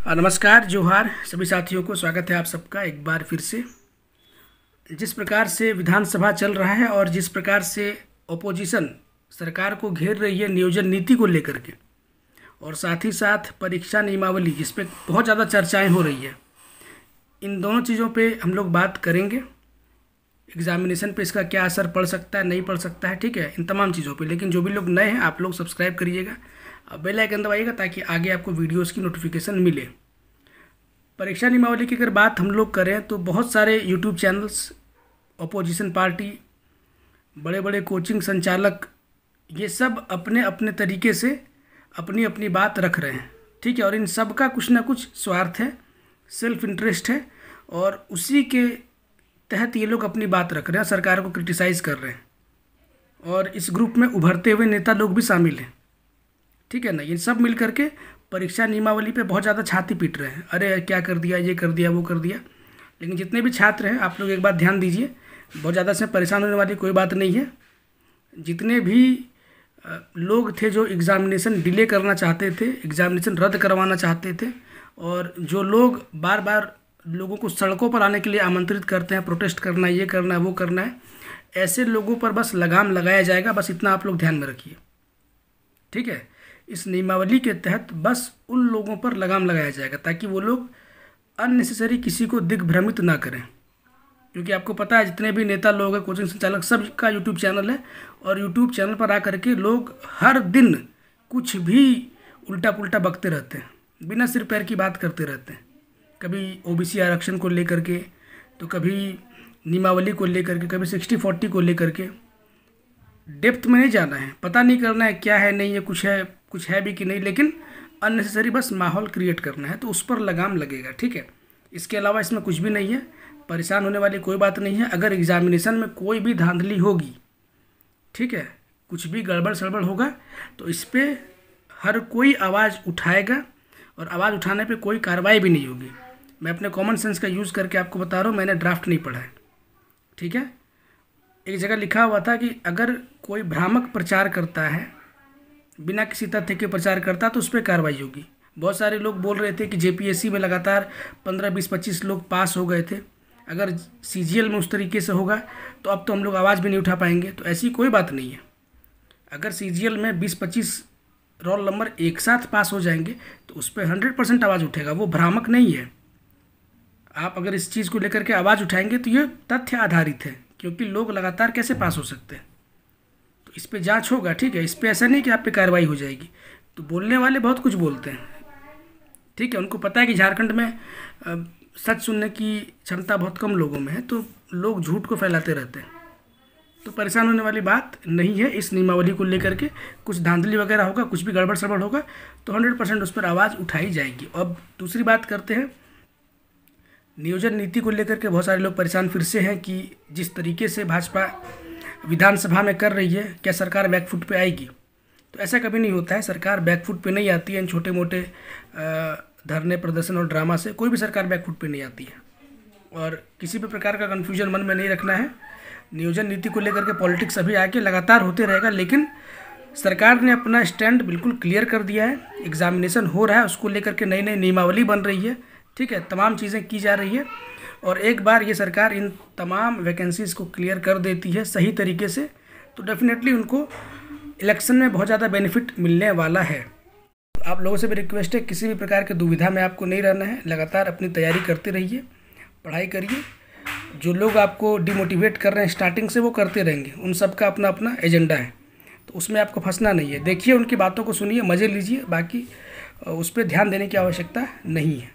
नमस्कार, जोहार। सभी साथियों को स्वागत है आप सबका एक बार फिर से। जिस प्रकार से विधानसभा चल रहा है और जिस प्रकार से ओपोजिशन सरकार को घेर रही है नियोजन नीति को लेकर के, और साथ ही साथ परीक्षा नियमावली, जिस पर बहुत ज़्यादा चर्चाएँ हो रही है, इन दोनों चीज़ों पे हम लोग बात करेंगे। एग्जामिनेशन पे इसका क्या असर पड़ सकता है, नहीं पड़ सकता है, ठीक है, इन तमाम चीज़ों पे। लेकिन जो भी लोग नए हैं, आप लोग सब्सक्राइब करिएगा। बेल आइकन दबाइएगा ताकि आगे आपको वीडियोस की नोटिफिकेशन मिले। परीक्षा नियमावली की अगर बात हम लोग करें तो बहुत सारे यूट्यूब चैनल्स अपोजिशन पार्टी बड़े बड़े कोचिंग संचालक, ये सब अपने अपने तरीके से अपनी अपनी बात रख रहे हैं। ठीक है, और इन सब का कुछ ना कुछ स्वार्थ है सेल्फ इंटरेस्ट है, और उसी के तहत ये लोग अपनी बात रख रहे हैं, सरकार को क्रिटिसाइज़ कर रहे हैं। और इस ग्रुप में उभरते हुए नेता लोग भी शामिल हैं। ठीक है ना? ये सब मिल करके परीक्षा नियमावली पे बहुत ज़्यादा छाती पीट रहे हैं। अरे, क्या कर दिया, ये कर दिया, वो कर दिया। लेकिन जितने भी छात्र हैं, आप लोग एक बात ध्यान दीजिए, बहुत ज़्यादा से परेशान होने वाली कोई बात नहीं है। जितने भी लोग थे जो एग्ज़ामिनेशन डिले करना चाहते थे एग्ज़ामिनेशन रद्द करवाना चाहते थे, और जो लोग बार बार लोगों को सड़कों पर आने के लिए आमंत्रित करते हैं प्रोटेस्ट करना है, ये करना है, वो करना है, ऐसे लोगों पर बस लगाम लगाया जाएगा, बस इतना आप लोग ध्यान में रखिए। ठीक है? इस नियमावली के तहत बस उन लोगों पर लगाम लगाया जाएगा, ताकि वो लोग अननेसेसरी किसी को दिग्भ्रमित ना करें। क्योंकि आपको पता है, जितने भी नेता लोग हैं, कोचिंग संचालक, सब का यूट्यूब चैनल है, और यूट्यूब चैनल पर आकर के लोग हर दिन कुछ भी उल्टा पुल्टा बकते रहते हैं, बिना सिर पैर की बात करते रहते हैं। कभी ओबीसी आरक्षण को लेकर के तो कभी नियमावली को लेकर के, कभी सिक्सटी फोर्टी को लेकर के। डेप्थ में नहीं जाना है, पता नहीं करना है क्या है, नहीं है, कुछ है। कुछ है भी कि नहीं, लेकिन अननेसेसरी बस माहौल क्रिएट करना है तो उस पर लगाम लगेगा, ठीक है? इसके अलावा इसमें कुछ भी नहीं है, परेशान होने वाली कोई बात नहीं है। अगर एग्ज़ामिनेशन में कोई भी धांधली होगी, ठीक है, कुछ भी गड़बड़ सड़बड़ होगा तो इस पर हर कोई आवाज़ उठाएगा और आवाज़ उठाने पे कोई कार्रवाई भी नहीं होगी। मैं अपने कॉमन सेंस का यूज़ करके आपको बता रहा हूँ, मैंने ड्राफ्ट नहीं पढ़ा है, ठीक है? एक जगह लिखा हुआ था कि अगर कोई भ्रामक प्रचार करता है बिना किसी तथ्य के प्रचार करता तो उस पर कार्रवाई होगी। बहुत सारे लोग बोल रहे थे कि जेपीएससी में लगातार पंद्रह, बीस, पच्चीस लोग पास हो गए थे। अगर सीजीएल में उस तरीके से होगा तो अब तो हम लोग आवाज़ भी नहीं उठा पाएँगे तो ऐसी कोई बात नहीं है। अगर सीजीएल में बीस, पच्चीस रोल नंबर एक साथ पास हो जाएँगे तो उस पर हंड्रेड परसेंट आवाज़ उठेगा। वो भ्रामक नहीं है। आप अगर इस चीज़ को लेकर के आवाज़ उठाएँगे तो ये तथ्य आधारित है, क्योंकि लोग लगातार कैसे पास हो सकते हैं। तो इस पर जाँच होगा, ठीक है? इस पर ऐसा नहीं कि आप पे कार्रवाई हो जाएगी। तो बोलने वाले बहुत कुछ बोलते हैं। ठीक है? उनको पता है कि झारखंड में सच सुनने की क्षमता बहुत कम लोगों में है तो लोग झूठ को फैलाते रहते हैं। तो परेशान होने वाली बात नहीं है इस नियमावली को लेकर के। कुछ धांधली वगैरह होगा, कुछ भी गड़बड़ सड़बड़ होगा तो हंड्रेड परसेंट उस पर आवाज़ उठाई जाएगी। अब दूसरी बात करते हैं। नियोजन नीति को लेकर के बहुत सारे लोग परेशान फिर से हैं कि जिस तरीके से भाजपा विधानसभा में कर रही है, क्या सरकार बैकफुट पे आएगी? तो ऐसा कभी नहीं होता है, सरकार बैकफुट पे नहीं आती है इन छोटे मोटे धरने, प्रदर्शन और ड्रामा से कोई भी सरकार बैकफुट पे नहीं आती है। और किसी भी प्रकार का कन्फ्यूज़न मन में नहीं रखना है। नियोजन नीति को लेकर के पॉलिटिक्स अभी आके लगातार होते रहेगा, लेकिन सरकार ने अपना स्टैंड बिल्कुल क्लियर कर दिया है। एग्जामिनेशन हो रहा है, उसको लेकर के नई नई नियमावली बन रही है। ठीक है, तमाम चीज़ें की जा रही है। और एक बार ये सरकार इन तमाम वैकेंसीज़ को क्लियर कर देती है सही तरीके से तो डेफिनेटली उनको इलेक्शन में बहुत ज़्यादा बेनिफिट मिलने वाला है। आप लोगों से भी रिक्वेस्ट है, किसी भी प्रकार के दुविधा में आपको नहीं रहना है, लगातार अपनी तैयारी करते रहिए, पढ़ाई करिए। जो लोग आपको डिमोटिवेट कर रहे हैं स्टार्टिंग से, वो करते रहेंगे। उन सब का अपना अपना एजेंडा है। तो उसमें आपको फंसना नहीं है। देखिए उनकी बातों को सुनिए, मज़े लीजिए, बाकी उस पर ध्यान देने की आवश्यकता नहीं है।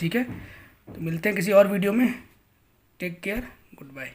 ठीक है? तो मिलते हैं किसी और वीडियो में। Take care good bye